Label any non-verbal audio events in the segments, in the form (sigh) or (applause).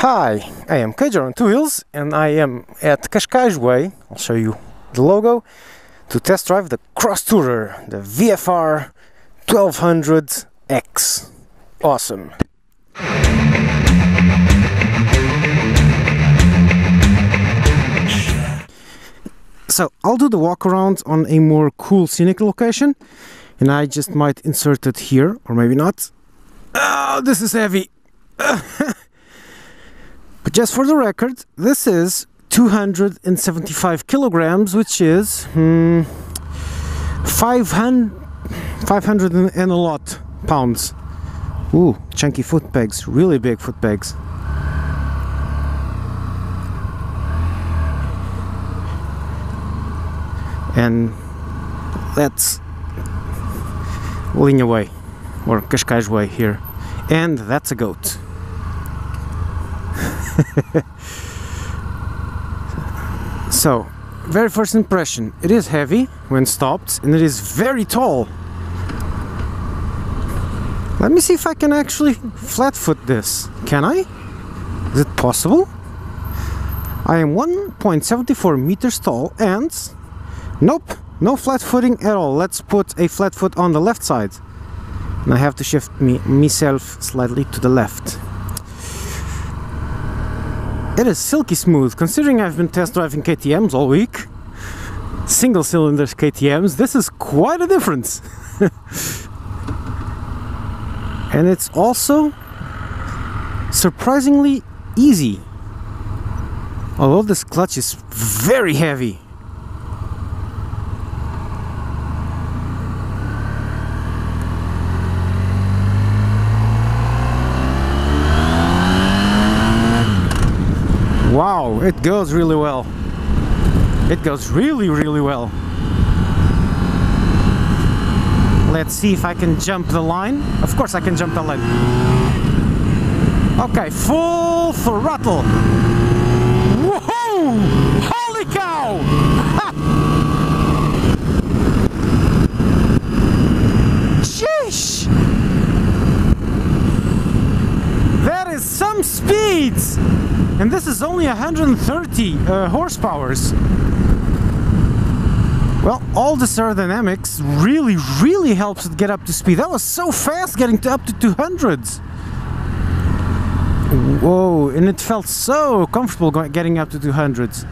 Hi, I am Cager on Two Wheels and I am at Cascais Way, I'll show you the logo, to test drive the Cross Tourer, the VFR 1200X. Awesome. So I'll do the walk around on a more cool scenic location and I just might insert it here or maybe not. Oh, this is heavy. (laughs) But just for the record, this is 275 kilograms, which is hmm, 500, 500 and a lot pounds. Ooh, chunky foot pegs, really big foot pegs. And that's Linha Way, or Cascais Way here. And that's a goat. (laughs) so, very first impression, it is heavy when stopped and it is very tall. Let me see if I can actually flat foot this. Can I? Is it possible? I am 1.74 meters tall and nope, no flat footing at all. Let's put a flat foot on the left side. And I have to shift me myself slightly to the left. It is silky smooth, considering I've been test driving KTMs all week. Single cylinders KTMs, this is quite a difference. (laughs) and it's also surprisingly easy. Although this clutch is very heavy. Wow, it goes really well. It goes really, really well. Let's see if I can jump the line. Of course I can jump the line. Okay, full throttle. Woohoo! Is some speeds! and this is only 130 uh, horsepowers. Well, all this aerodynamics really, really helps it get up to speed. That was so fast getting to up to 200s. Whoa, and it felt so comfortable getting up to 200s.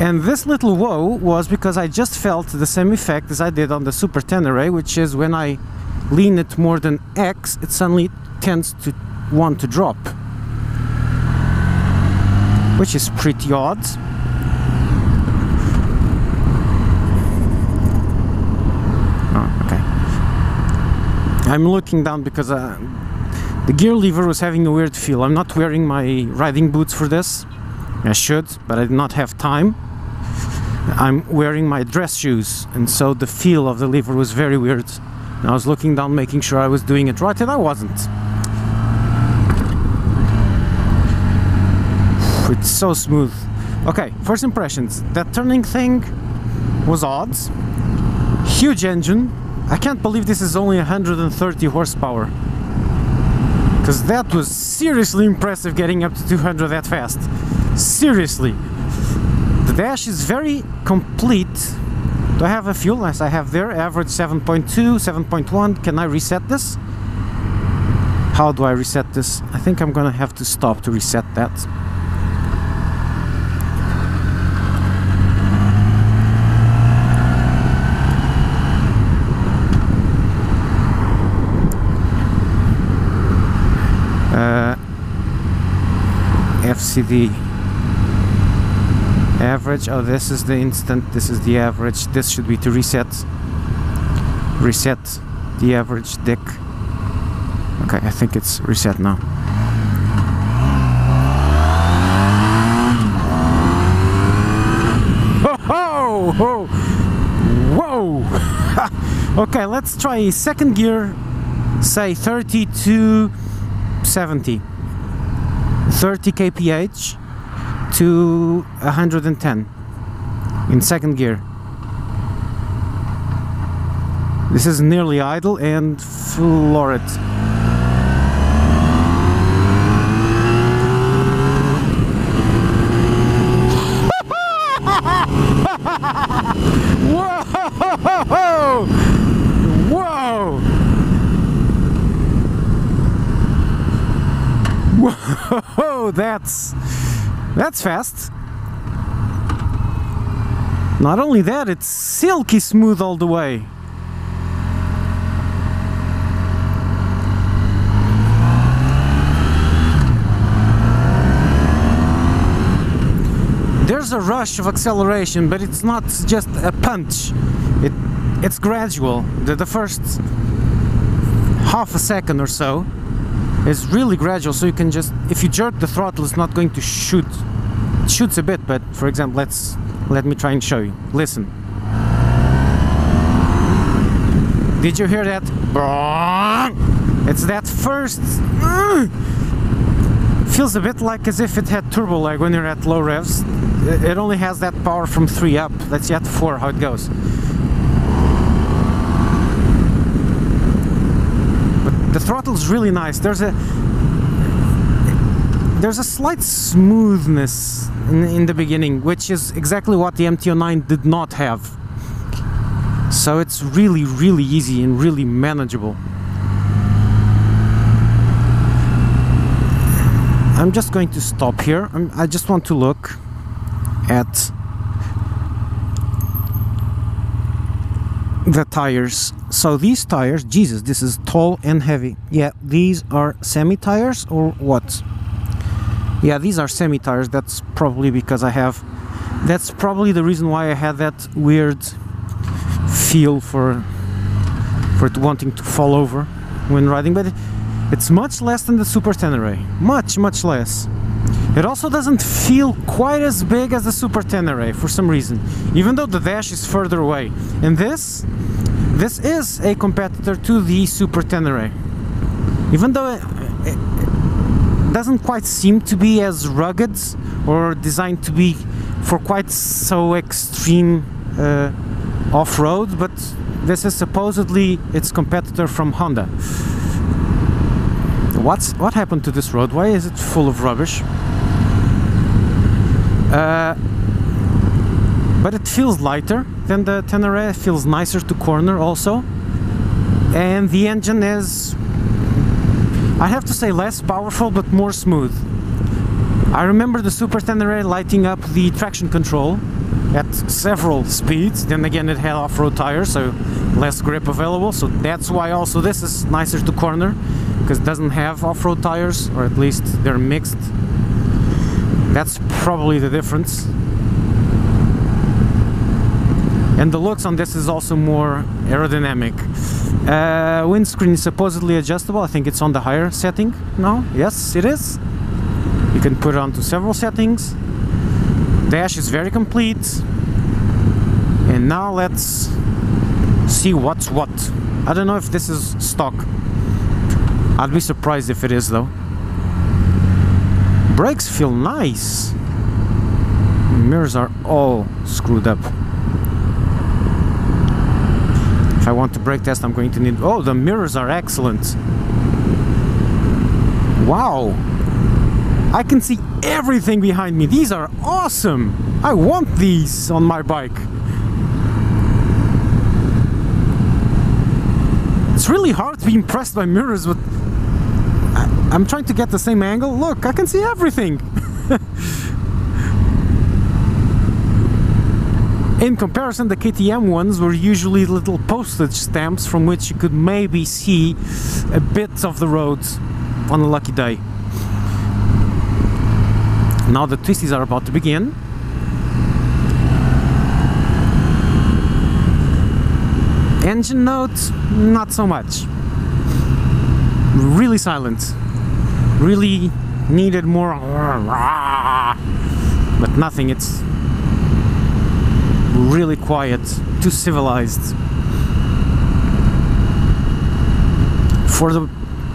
And this little whoa was because I just felt the same effect as I did on the Super Tenere, which is when I lean it more than X, it suddenly tends to want to drop which is pretty odd. Oh, okay. I'm looking down because uh, the gear lever was having a weird feel. I'm not wearing my riding boots for this. I should, but I did not have time. I'm wearing my dress shoes, and so the feel of the lever was very weird. And I was looking down, making sure I was doing it right, and I wasn't. it's so smooth. Okay, first impressions. That turning thing was odd. Huge engine. I can't believe this is only 130 horsepower. Because that was seriously impressive getting up to 200 that fast. Seriously. The dash is very complete. Do I have a fuel? Yes, I have there. Average 7.2, 7.1. Can I reset this? How do I reset this? I think I'm gonna have to stop to reset that. FCD average. Oh this is the instant. This is the average. This should be to reset. Reset the average deck. Okay I think it's reset now. Oh, whoa! Whoa (laughs) okay let's try second gear. Say 30 to 70 30 kph to 110 in second gear. This is nearly idle and floor it. Whoa, that's that's fast. Not only that, it's silky smooth all the way. There's a rush of acceleration, but it's not just a punch. It it's gradual. The, the first half a second or so is really gradual. So you can just if you jerk the throttle it's not going to shoot it shoots a bit but for example let's let me try and show you. Listen. Did you hear that? It's that first feels a bit like as if it had turbo lag when you're at low revs. It only has that power from 3 up. Let's see at 4 how it goes the throttle is really nice. There's a there's a slight smoothness in, in, the beginning which is exactly what the MT-09 did not have. So it's really really easy and really manageable. I'm just going to stop here. I'm, I just want to look at the tires. So these tires jesus this is tall and heavy. Yeah these are semi tires or what? Yeah these are semi tires that's probably because i have that's probably the reason why i had that weird feel for for wanting to fall over when riding but it's much less than the super tenere. Much much less it also doesn't feel quite as big as the Super Tenere for some reason, even though the dash is further away. And this, this is a competitor to the Super Tenere. Even though it, it doesn't quite seem to be as rugged or designed to be for quite so extreme uh, off-road, but this is supposedly its competitor from Honda. What's what happened to this road? Why is it full of rubbish? Uh, but it feels lighter than the Tenere, it feels nicer to corner also. And the engine is, I have to say less powerful but more smooth. I remember the Super Tenere lighting up the traction control at several speeds. Then again, it had off-road tires, so less grip available. So that's why also this is nicer to corner, because it doesn't have off-road tires, or at least they're mixed that's probably the difference. And the looks on this is also more aerodynamic. Uh, windscreen is supposedly adjustable. I think it's on the higher setting. No? Yes, it is. You can put it onto several settings. Dash is very complete. And now let's see what's what. I don't know if this is stock. I'd be surprised if it is though. Brakes feel nice. Mirrors are all screwed up. If I want to brake test, I'm going to need... Oh, the mirrors are excellent. Wow. I can see everything behind me. These are awesome. I want these on my bike. It's really hard to be impressed by mirrors with I'm trying to get the same angle. Look, I can see everything. (laughs) In comparison, the KTM ones were usually little postage stamps from which you could maybe see a bit of the roads on a lucky day. Now the twisties are about to begin. Engine note, not so much. Really silent. Really needed more but nothing. It's really quiet too civilized. For the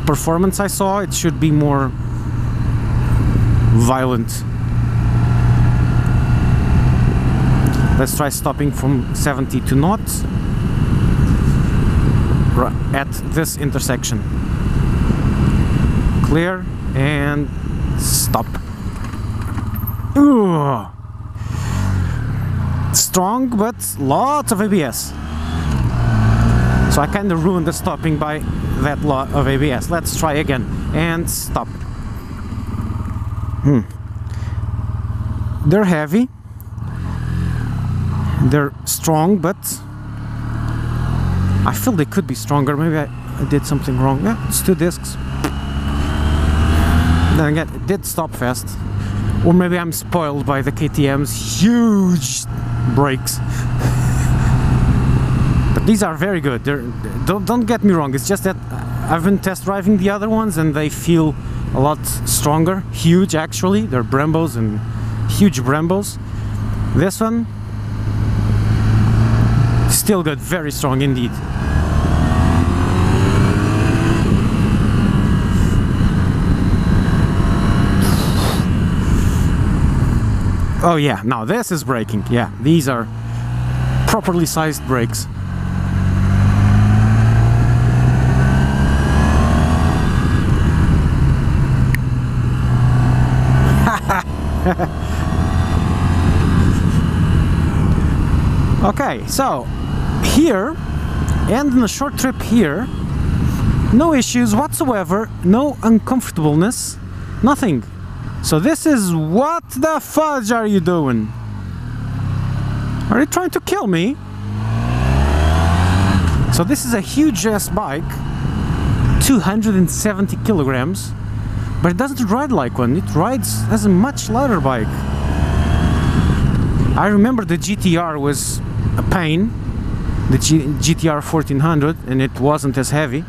performance I saw it should be more violent. Let's try stopping from 70 to not at this intersection clear and stop. Ooh. Strong, but lots of ABS. So I kind of ruined the stopping by that lot of ABS. Let's try again and stop. Hmm. They're heavy. They're strong, but I feel they could be stronger. Maybe I, I did something wrong. Yeah, it's two discs. Then again, it did stop fast. Or maybe I'm spoiled by the KTM's huge brakes. but these are very good. They're, don't, don't get me wrong, it's just that I've been test driving the other ones and they feel a lot stronger. Huge actually. They're Brembos and huge Brembos. This one, still good, very strong indeed. Oh yeah, now this is braking. Yeah, these are properly sized brakes. (laughs) okay, so here and in a short trip here, no issues whatsoever, no uncomfortableness, nothing. So this is what the fudge are you doing? Are you trying to kill me? So this is a huge ass bike, 270 kilograms, but it doesn't ride like one. It rides as a much lighter bike. I remember the GTR was a pain, the G GTR 1400, and it wasn't as heavy.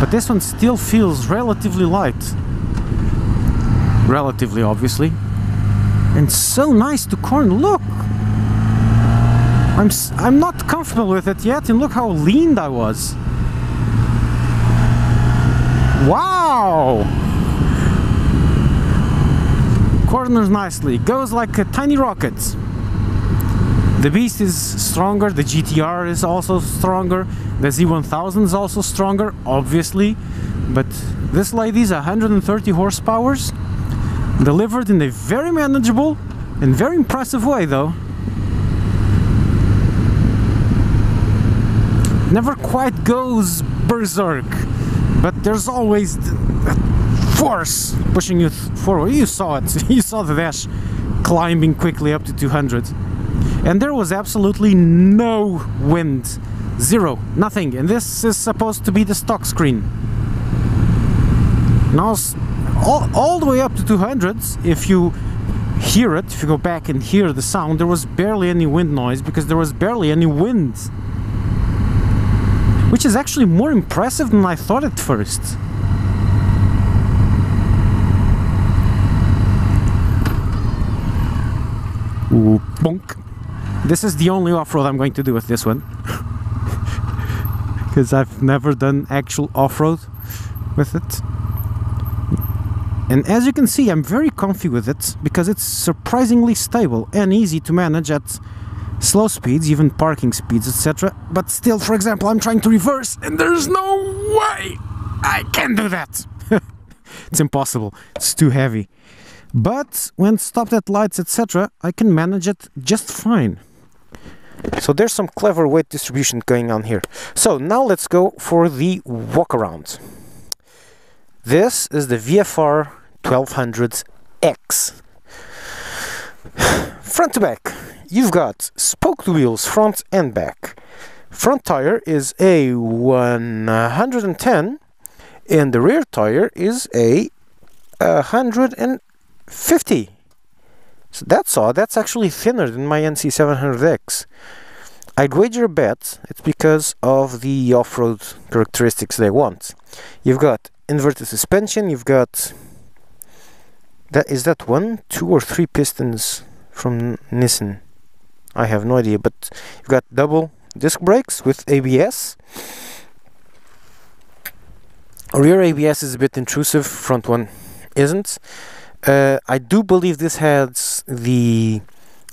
But this one still feels relatively light relatively obviously. And so nice to corn. Look! I'm I'm not comfortable with it yet and look how lean that was. Wow! Corners nicely. Goes like a tiny rocket. The beast is stronger the GTR is also stronger the Z1000 is also stronger obviously. But this lady's 130 horsepower delivered in a very manageable and very impressive way though. Never quite goes berserk but there's always force pushing you forward. You saw it. (laughs) You saw the dash climbing quickly up to 200 and there was absolutely no wind. Zero. Nothing. And this is supposed to be the stock screen. Now all, all the way up to 200s if you hear it if you go back and hear the sound there was barely any wind noise because there was barely any wind. Which is actually more impressive than I thought at first. Ooh, bonk. This is the only off-road I'm going to do with this one. (laughs) Because I've never done actual off-road with it and as you can see I'm very comfy with it because it's surprisingly stable and easy to manage at slow speeds, even parking speeds, etc. But still, for example, I'm trying to reverse and there's no way I can do that. (laughs) it's impossible, it's too heavy. But when stopped at lights, etc., I can manage it just fine. So there's some clever weight distribution going on here. So now let's go for the walk around. This is the VFR 1200X. (sighs) Front to back, you've got spoked wheels front and back. Front tire is a 110 and the rear tire is a 150. So that's all. That's actually thinner than my NC700X. I'd wager a bet it's because of the off-road characteristics they want. You've got inverted suspension, you've got that is that one, two or three pistons from Nissin. I have no idea, but you've got double disc brakes with ABS. Rear ABS is a bit intrusive, front one isn't. Uh, I do believe this has the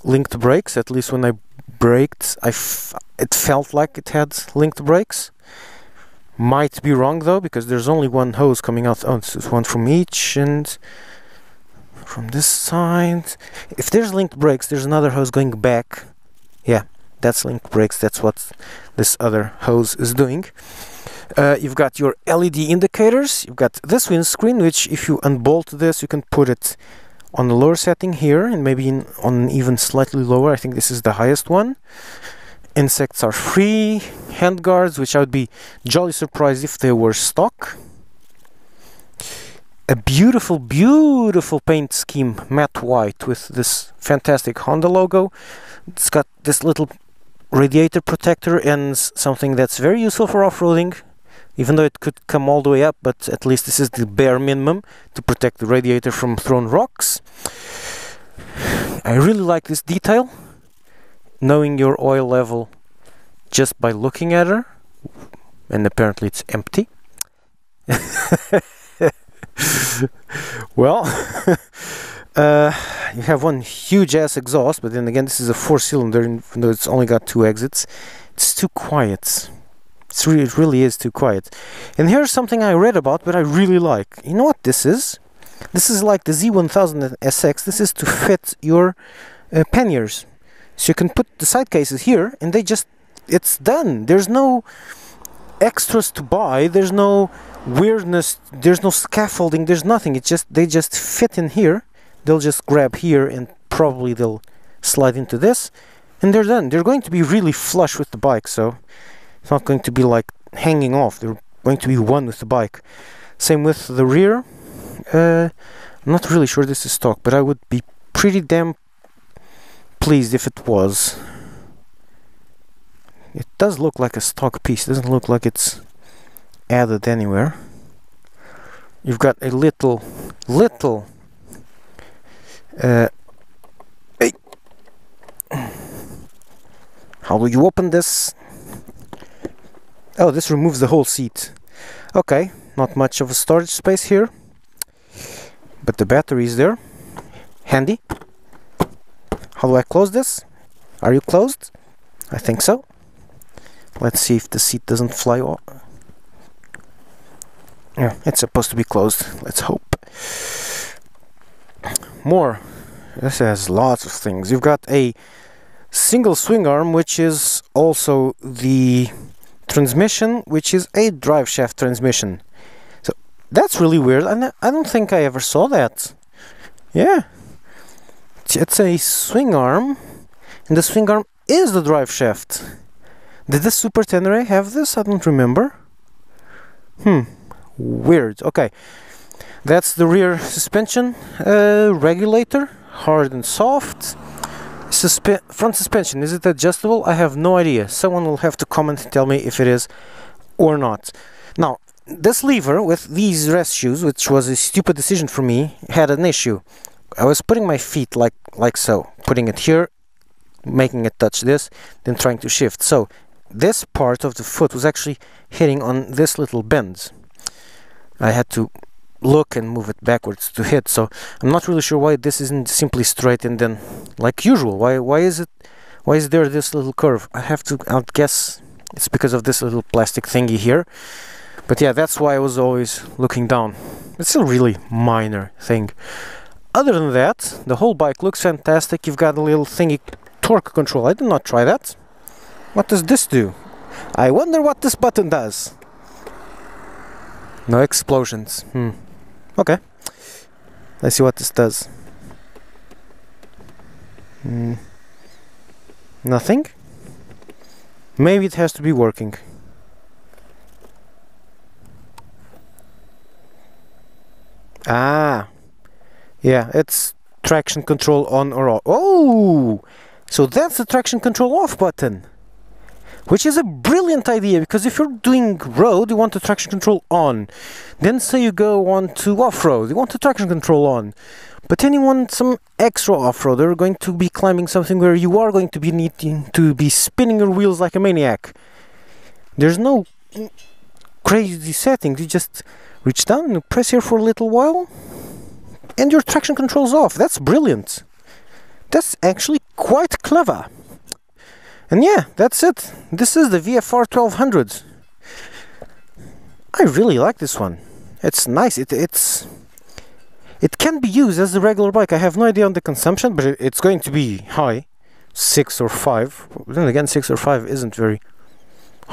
linked brakes, at least when I braked, I it felt like it had linked brakes. Might be wrong though, because there's only one hose coming out. Oh, one from each, and from this side. If there's linked brakes, there's another hose going back. Yeah, that's linked brakes. That's what this other hose is doing. Uh, you've got your LED indicators. You've got this windscreen, which if you unbolt this, you can put it on the lower setting here and maybe in, on even slightly lower. I think this is the highest one. Insects are free. Handguards, which I would be jolly surprised if they were stock. A beautiful, beautiful paint scheme, matte white, with this fantastic Honda logo. It's got this little radiator protector and something that's very useful for off-roading even though it could come all the way up but at least this is the bare minimum to protect the radiator from thrown rocks I really like this detail knowing your oil level just by looking at her and apparently it's empty. (laughs) Well (laughs) uh, you have one huge ass exhaust but then again this is a four cylinder though it's only got two exits it's too quiet. It's really, it really is too quiet. And here's something I read about but I really like. You know what this is? This is like the Z1000 SX this is to fit your uh, panniers so you can put the side cases here and they just it's done. There's no extras to buy. There's no weirdness. There's no scaffolding. There's nothing. It's just they just fit in here. They'll just grab here and probably they'll slide into this and they're done. They're going to be really flush with the bike so it's not going to be like hanging off. They're going to be one with the bike. Same with the rear. Uh, I'm not really sure this is stock but I would be pretty damn pleased if it was. It does look like a stock piece. Doesn't look like it's added anywhere. You've got a little little uh, hey. how do you open this? Oh this removes the whole seat. Okay not much of a storage space here but the battery is there. Handy how do I close this? Are you closed? I think so. Let's see if the seat doesn't fly off. Yeah it's supposed to be closed. Let's hope. More. This has lots of things. You've got a single swing arm which is also the transmission which is a drive shaft transmission. So that's really weird. And I don't think I ever saw that. Yeah it's a swing arm and the swing arm is the drive shaft. Did the Super Tenere have this? I don't remember. Hmm weird. Okay. That's the rear suspension uh, regulator hard and soft. Suspe front suspension is it adjustable? I have no idea. Someone will have to comment and tell me if it is or not. Now this lever with these rest shoes which was a stupid decision for me had an issue I was putting my feet like like so putting it here making it touch this then trying to shift. So this part of the foot was actually hitting on this little bend I had to look and move it backwards to hit. So I'm not really sure why this isn't simply straight and then like usual. Why why is it why is there this little curve? I have to guess it's because of this little plastic thingy here. But yeah that's why I was always looking down. It's a really minor thing other than that the whole bike looks fantastic you've got a little thingy torque control I did not try that what does this do I wonder what this button does no explosions hmm Okay. Let's see what this does. Hmm. Nothing? Maybe it has to be working. Ah. Yeah, it's traction control on or off. Oh! So that's the traction control off button which is a brilliant idea because if you're doing road you want the traction control on. Then say you go on to off-road you want the traction control on. But then you want some extra off-roader going to be climbing something where you are going to be needing to be spinning your wheels like a maniac. There's no crazy settings. You just reach down and press here for a little while and your traction control's off that's brilliant that's actually quite clever and yeah, that's it. This is the VFR 1200. I really like this one. It's nice. It it's it can be used as a regular bike. I have no idea on the consumption, but it's going to be high, six or five. Then again, six or five isn't very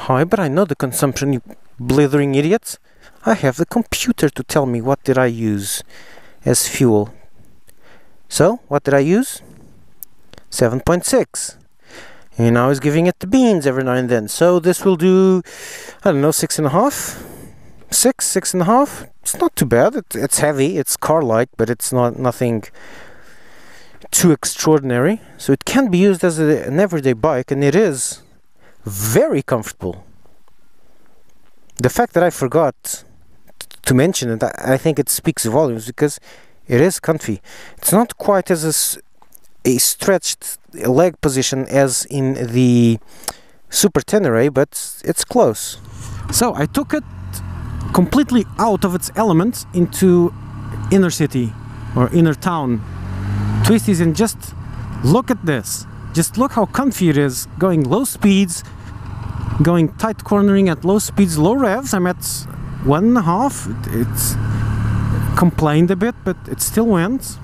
high, but I know the consumption. You blithering idiot. I have the computer to tell me what did I use as fuel. So, what did I use? 7.6. And I was giving it the beans every now and then. So this will do, I don't know, six and a half? Six, six and a half? It's not too bad. It, it's heavy, it's car-like, but it's not nothing too extraordinary. So it can be used as a, an everyday bike, and it is very comfortable. The fact that I forgot to mention it, I, think it speaks volumes because it is comfy. It's not quite as a, a stretched leg position as in the Super Tenere, but it's close. So I took it completely out of its element into inner city or inner town twisties and just look at this just look how comfy it is going low speeds going tight cornering at low speeds low revs I'm at one and a half. It's complained a bit but it still went.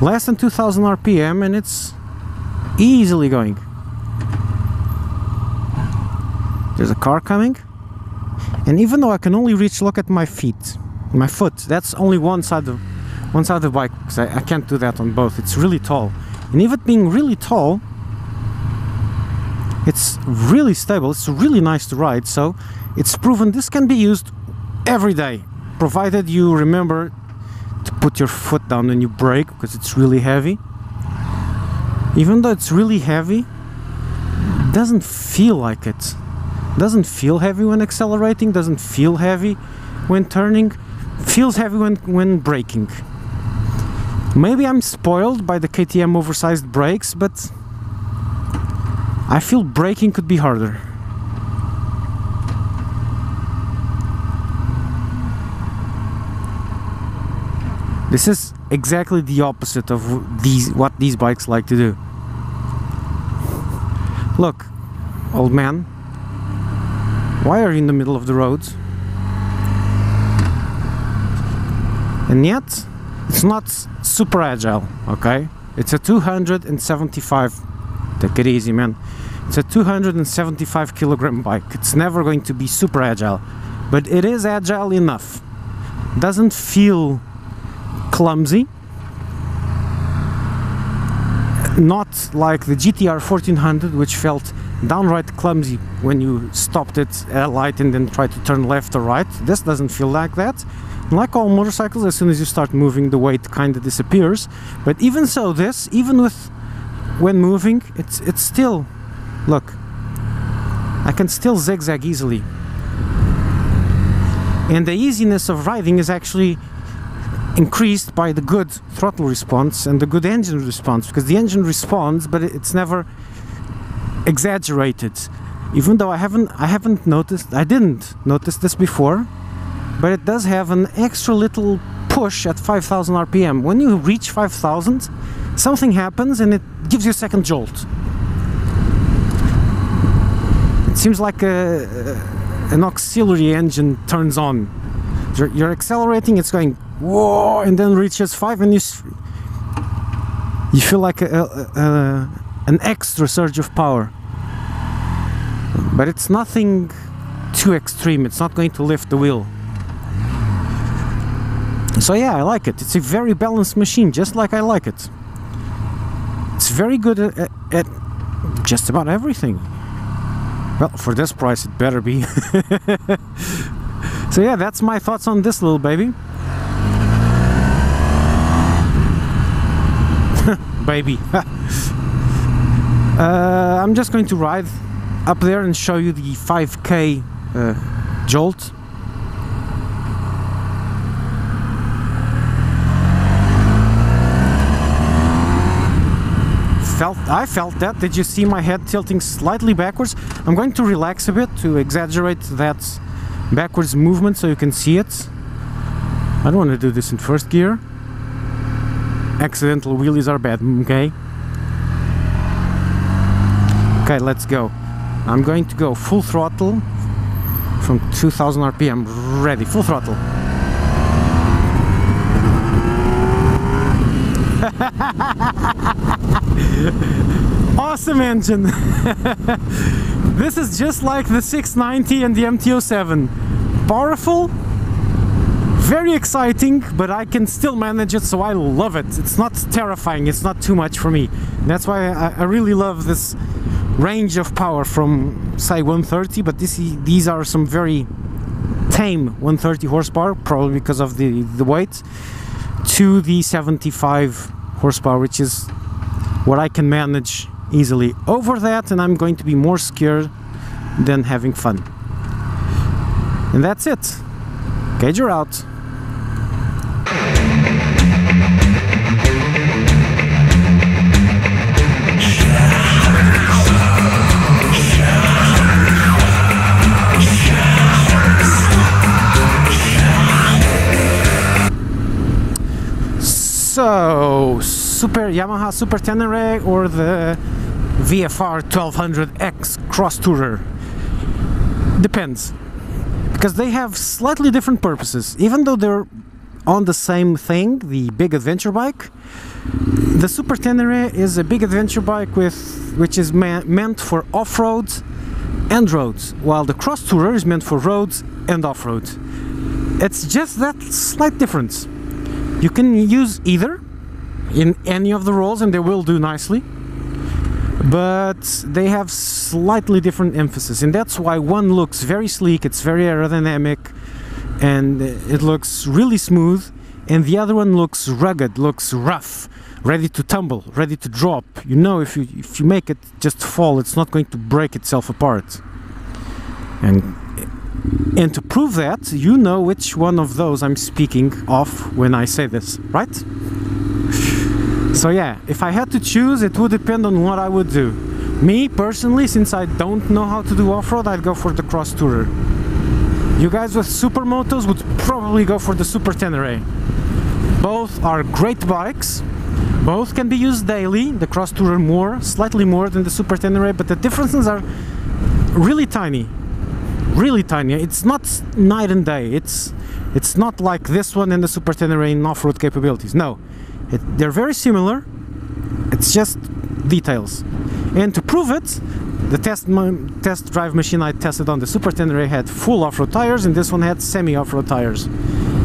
Less than 2000 rpm and it's easily going. There's a car coming. And even though I can only reach look at my feet my foot that's only one side of one side of the bike because I, I can't do that on both. It's really tall. And even being really tall it's really stable. It's really nice to ride so it's proven this can be used every day provided you remember to put your foot down when you brake because it's really heavy. Even though it's really heavy it doesn't feel like it. Doesn't feel heavy when accelerating doesn't feel heavy when turning feels heavy when when braking. Maybe I'm spoiled by the KTM oversized brakes but I feel braking could be harder This is exactly the opposite of these what these bikes like to do. Look, old man, why are you in the middle of the road? And yet, it's not super agile, okay? It's a 275, take it easy man. It's a 275 kilogram bike. It's never going to be super agile, but it is agile enough. Doesn't feel clumsy. Not like the GTR 1400, which felt downright clumsy when you stopped it at light and then tried to turn left or right. This doesn't feel like that. Like all motorcycles, as soon as you start moving, the weight kind of disappears. But even so, this, even with when moving, it's it's still, look, I can still zigzag easily. And the easiness of riding is actually increased by the good throttle response and the good engine response because the engine responds but it's never exaggerated. Even though I haven't I haven't noticed I didn't notice this before but it does have an extra little push at 5000 rpm when you reach 5000 something happens and it gives you a second jolt. It seems like a, an auxiliary engine turns on. You're, you're accelerating it's going whoa and then reaches 5 and you you feel like a, a, a, an extra surge of power but it's nothing too extreme it's not going to lift the wheel so yeah, I like it. It's a very balanced machine, just like I like it. It's very good at, at just about everything. Well, for this price, it better be. (laughs) so yeah, that's my thoughts on this little baby. Baby. (laughs) uh, I'm just going to ride up there and show you the 5k uh, jolt. Felt I felt that. Did you see my head tilting slightly backwards? I'm going to relax a bit to exaggerate that backwards movement so you can see it. I don't want to do this in first gear accidental wheelies are bad okay? Okay let's go. I'm going to go full throttle from 2000 rpm ready full throttle. (laughs) Awesome engine. (laughs) This is just like the 690 and the MT-07. Powerful, very exciting, but I can still manage it, so I love it. It's not terrifying, it's not too much for me. That's why I, I really love this range of power from say 130, but this, these are some very tame 130 horsepower, probably because of the, the weight, to the 75 horsepower, which is what I can manage easily. Over that, and I'm going to be more scared than having fun. And that's it. Gauge are out. So, Super Yamaha Super Tenere or the VFR 1200X Cross Tourer? Depends. Because they have slightly different purposes. Even though they're on the same thing, the big adventure bike, the Super Tenere is a big adventure bike with which is meant for off-road and roads, while the Cross Tourer is meant for roads and off-road. It's just that slight difference. You can use either in any of the roles and they will do nicely but they have slightly different emphasis. And that's why one looks very sleek it's very aerodynamic and it looks really smooth and the other one looks rugged looks rough ready to tumble ready to drop. You know if you if you make it just fall it's not going to break itself apart. And and to prove that, you know which one of those I'm speaking of when I say this, right? So yeah, if I had to choose, it would depend on what I would do. Me, personally, since I don't know how to do off-road, I'd go for the Cross Tourer. You guys with supermotos would probably go for the Super Tenere. Both are great bikes. Both can be used daily. The Cross Tourer more, slightly more than the Super Tenere, but the differences are really tiny really tiny. It's not night and day. It's it's not like this one and the Super Tenere in off-road capabilities. No, it, they're very similar. It's just details. And to prove it, the test test drive machine I tested on the Super Tenere had full off-road tires, and this one had semi off-road tires.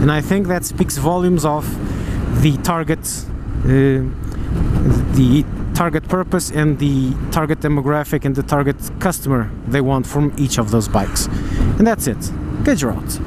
And I think that speaks volumes of the target, uh, the target purpose and the target demographic and the target customer they want from each of those bikes. And that's it. Good route.